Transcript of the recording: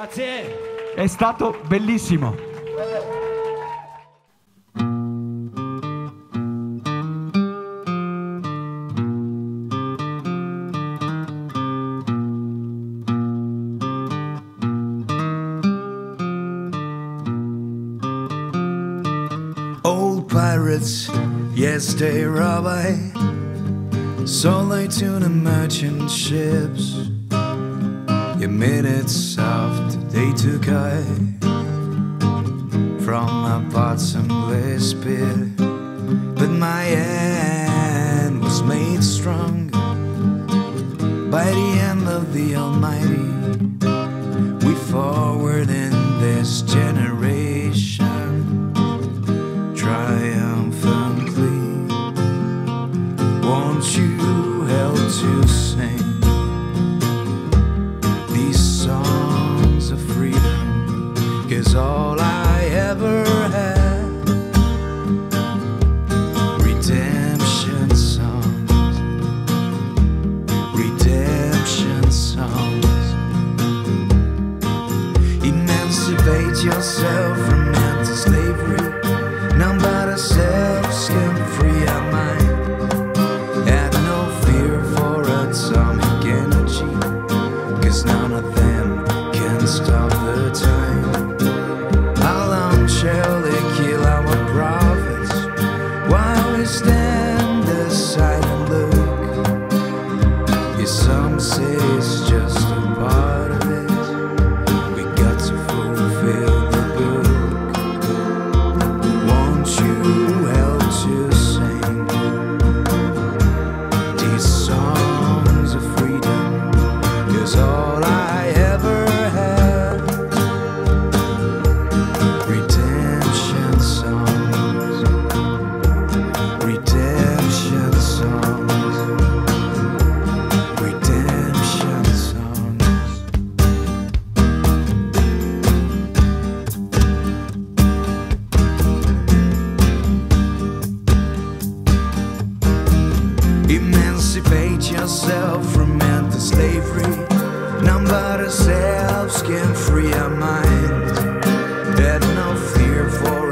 Grazie. È stato bellissimo. Old pirates, yes, they rob I. Sold to the merchant ships. Your minutes soft, they took I from a bottomless pit. But my hand was made strong by the hand of the Almighty. We forward in this generation triumphantly. Won't you help to sing Cause all I ever had, redemption songs, redemption songs. Emancipate yourself from mental slavery. None but ourselves can free our mind. Have no fear for atomic energy. Cause none of them can stop the time. While slavery. None but ourselves can free our minds. No fear for